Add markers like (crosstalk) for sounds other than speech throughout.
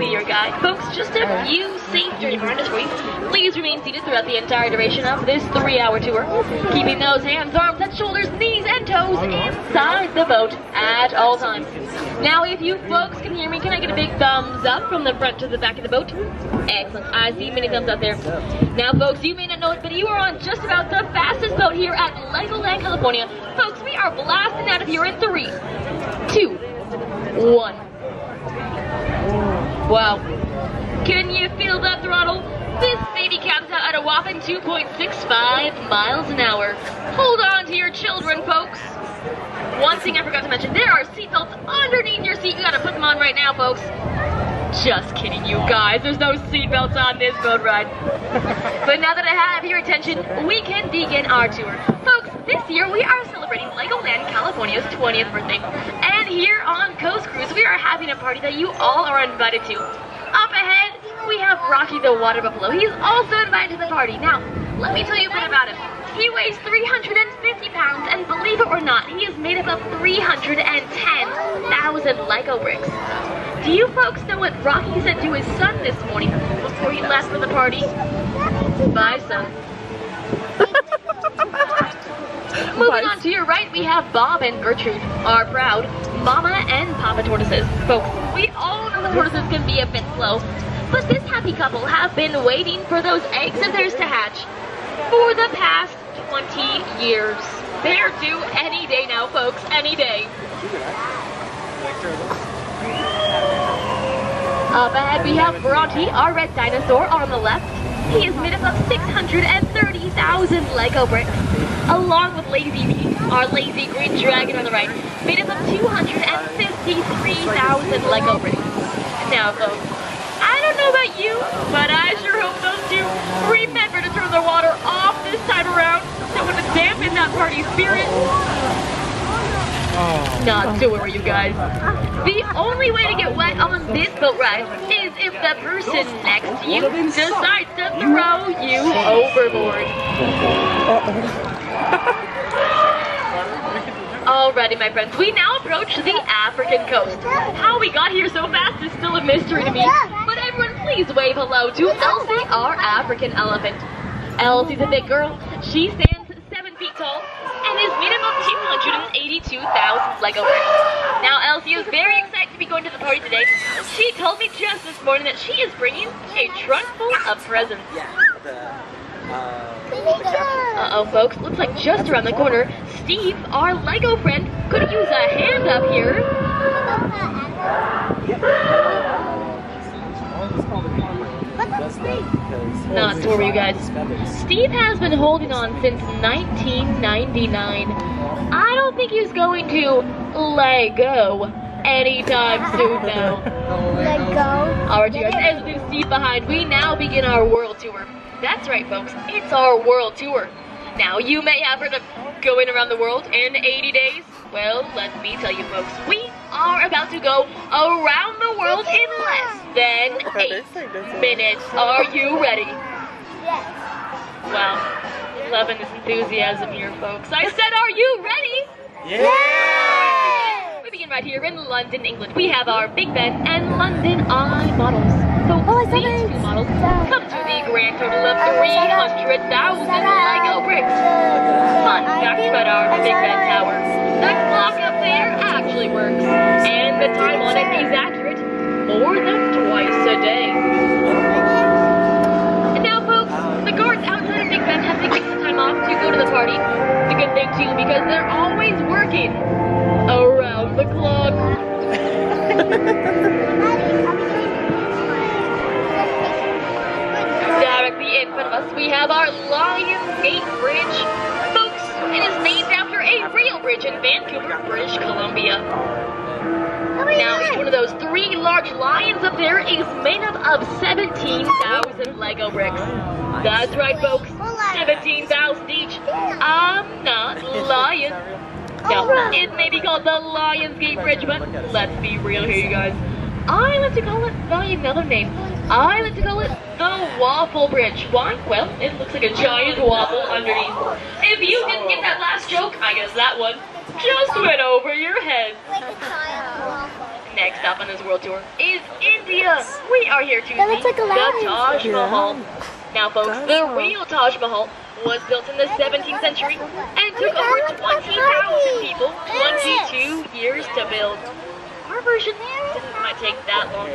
be your guide. Folks, just a few safety reminders. Please remain seated throughout the entire duration of this three-hour tour, keeping those hands, arms, and shoulders, knees, and toes inside the boat at all times. Now, if you folks can hear me, can I get a big thumbs up from the front to the back of the boat? Excellent. I see many thumbs up there. Now, folks, you may not know it, but you are on just about the fastest boat here at Legoland, California. Folks, we are blasting out of here in three, two, one. Wow. Can you feel that throttle? This baby caps out at a whopping 2.65 miles an hour. Hold on to your children, folks. One thing I forgot to mention, there are seatbelts underneath your seat. You gotta put them on right now, folks. Just kidding, you guys. There's no seatbelts on this boat ride. but now that I have your attention, we can begin our tour. Folks, this year we are celebrating Legoland California's 20th birthday. And here on Coast Cruise, we are having a party that you all are invited to. Up ahead, we have Rocky the Water Buffalo. He's also invited to the party. Now, let me tell you a bit about him. He weighs 350 pounds, and believe it or not, he is made up of 310,000 Lego bricks. Do you folks know what Rocky said to his son this morning before he left for the party? Bye, son. Moving on to your right, we have Bob and Gertrude, our proud Mama and Papa tortoises. Folks, we all know the tortoises can be a bit slow, but this happy couple have been waiting for those eggs of theirs to hatch for the past 20 years. They're due any day now, folks, any day. Up ahead we have Bronte, our red dinosaur, on the left. He is made up of 630,000 Lego bricks, along with Lazy Bee, our lazy green dragon on the right, made up of 253,000 Lego bricks. Now, folks, I don't know about you, but I sure hope those two remember to turn the water off this time around. That would dampen that party spirit. Not to worry, you guys. The only way to get wet on this boat ride is if the person next to you decides to throw you overboard. (laughs) Alrighty, my friends, we now approach the African coast. How we got here so fast is still a mystery to me, but everyone please wave hello to Elsie, our African elephant. Elsie's a big girl. She stands seven feet tall 182,000 Lego rounds. Now, Elsie is very excited to be going to the party today. She told me just this morning that she is bringing a trunk full of presents. Uh, Uh-oh, folks. Looks like just around the corner, Steve, our Lego friend, could use a hand up here. Not worry, you guys. Steve has been holding on since 1999. I don't think he's going to let go anytime (laughs) soon, though. Let go. Alright, you guys, as we Steve behind, we now begin our world tour. That's right, folks, it's our world tour. Now, you may have heard of going around the world in 80 days. Well, let me tell you, folks, we are about to go around the world in less than (laughs) eight minutes. Are you ready? Yes. Wow, loving this enthusiasm here, folks. I said, are you ready? Yes. We begin right here in London, England. We have our Big Ben and London Eye models. So Oh, I saw these those. two models come to the grand total of I saw that. 300,000 Lego bricks. Fun fact about our Big Ben Tower. The clock up there we have our Lions Gate Bridge. Folks, it is named after a real bridge in Vancouver, British Columbia. Oh, now, each one of those three large lions up there is made up of 17,000 Lego bricks. That's right, folks. Uh, 17,000 each. I'm not (laughs) lying. Now, it may be called the Lions Gate Bridge, but let's be real here, you guys. I like to call it by another name. I like to call it the Waffle Bridge. Why? Well, it looks like a giant waffle underneath. If you didn't get that last joke, I guess that one just went over your head. Like a giant waffle. Next up on this world tour is India. We are here to see like the. Taj Mahal. Now, folks, the real Taj Mahal was built in the 17th century and took over 20,000 people, 22 years to build. Our version didn't quite take that long,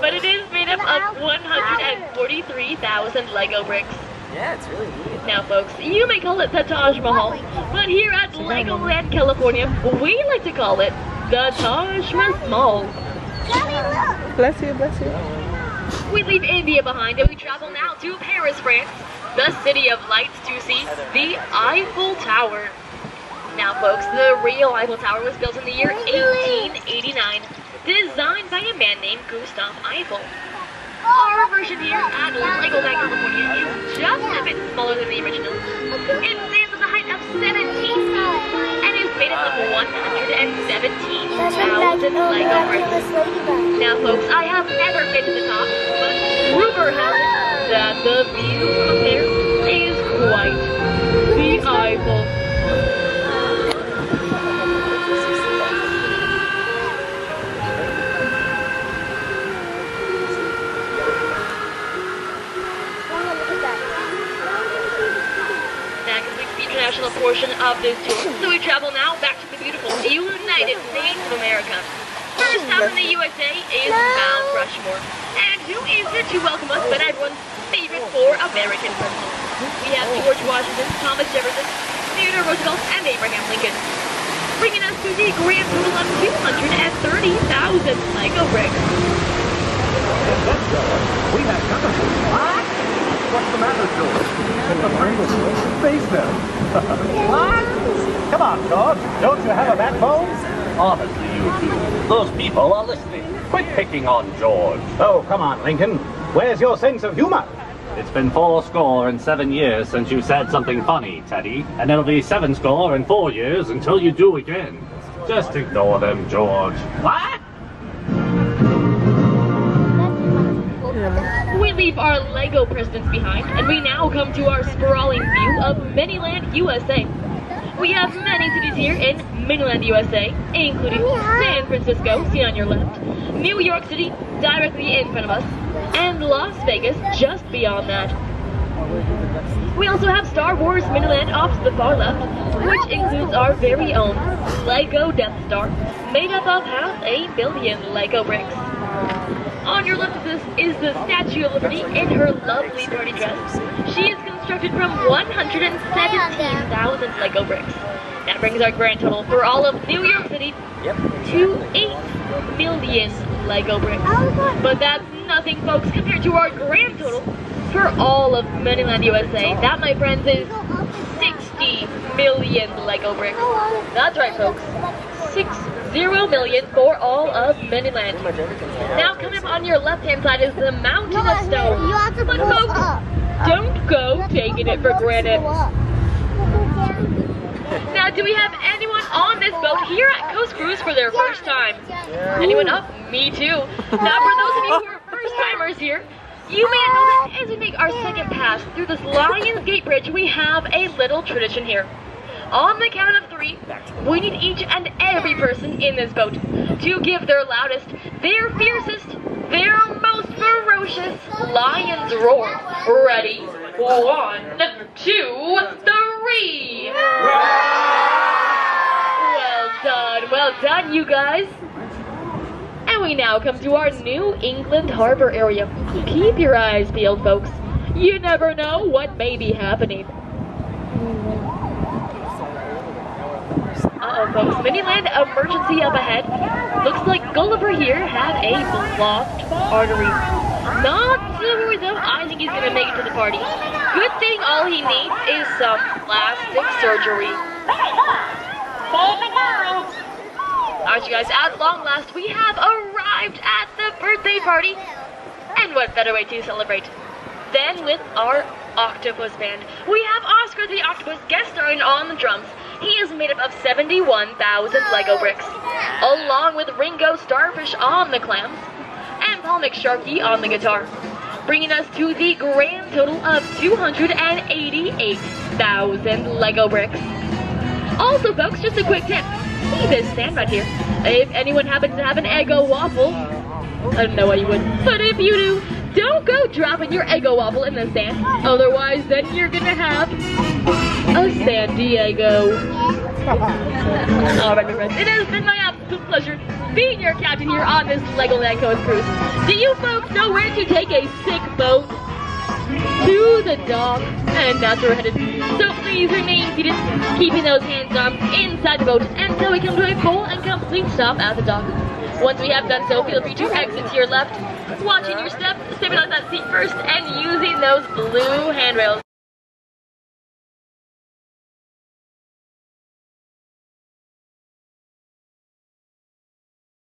but it is made up of 143,000 Lego bricks. Yeah, it's really neat. Now, folks, you may call it the Taj Mahal, but here at Legoland, California, we like to call it the Taj Mahal. Bless you, bless you. We leave India behind and we travel now to Paris, France, the city of lights to see the Eiffel Tower. Now, folks, the real Eiffel Tower was built in the year 1889, designed by a man named Gustave Eiffel. Our version here at Legoland, California is just a bit smaller than the original. It stands at the height of 17 feet and is made up of 117,000 Lego bricks. Now, folks, I have never been to the top, but rumor has it that the view from there is quite the Eiffel. International portion of this tour. So we travel now back to the beautiful United States of America. First stop in the USA is Mount Rushmore. And who is it to welcome us but everyone's favorite four American presidents? We have George Washington, Thomas Jefferson, Theodore Roosevelt, and Abraham Lincoln. Bringing us to the grand total of 230,000 Lego bricks. We have company. What? What's the matter, George? A Pringles. Face them. what? Come on, George. Don't you have a backbone? Honestly, you two, those people are listening. Quit picking on George. Oh, come on, Lincoln. Where's your sense of humor? It's been four score and seven years since you said something funny, Teddy, and it'll be seven score and four years until you do again. Just ignore them, George. What? We leave our Lego presidents behind, and we now come to our sprawling view of Miniland, USA. We have many cities here in Miniland, USA, including San Francisco, seen on your left, New York City, directly in front of us, and Las Vegas, just beyond that. We also have Star Wars Miniland off to the far left, which includes our very own Lego Death Star, made up of half a billion Lego bricks. On your left of this is the Statue of Liberty in her lovely party dress. She is constructed from 117,000 Lego bricks. That brings our grand total for all of New York City Yep. to 8 million Lego bricks. Oh but that's nothing, folks, compared to our grand total for all of Miniland USA. That, my friends, is 60 million Lego bricks. Oh, that's right, folks. 60 million for all of Miniland. Pretty much everything's there. Now, coming up on your left-hand side is the Mountain of Stone. You have to But folks, up. don't go taking it for granted. Now, do we have anyone on this boat here at Coast Cruise for their first time? Anyone up? Me too. Now, for those of you who are (laughs) first timers here, you may know that as we make our second pass through this Lions Gate Bridge, we have a little tradition here. On the count of we need each and every person in this boat to give their loudest, their fiercest, their most ferocious lion's roar. Ready? One, two, three! Well done, well done, you guys. And we now come to our New England Harbor area. Keep your eyes peeled, folks. You never know what may be happening. Uh-oh, folks. Miniland emergency up ahead. Looks like Gulliver here had a blocked artery. Not to worry though, I think he's gonna make it to the party. Good thing all he needs is some plastic surgery. Alright, you guys, at long last, we have arrived at the birthday party. And what better way to celebrate than with our octopus band? We have Oscar the Octopus guest starring on the drums. He is made up of 71,000 Lego bricks, along with Ringo Starfish on the clams, and Paul McSharkey on the guitar, bringing us to the grand total of 288,000 Lego bricks. Also, folks, just a quick tip. see this stand right here. If anyone happens to have an Eggo waffle, I don't know why you would, but if you do, don't go dropping your Eggo waffle in the sand. Otherwise, then you're gonna have a San Diego. Alright, my friends, it has been my absolute pleasure being your captain here on this Legoland Coast cruise. Do you folks know where to take a sick boat? To the dock, and that's where we're headed. So please remain seated, keeping those hands arms inside the boat until we come to a full and complete stop at the dock. Once we have done so, feel free to exit to your left, watching your step, stabilize that seat first, and using those blue handrails.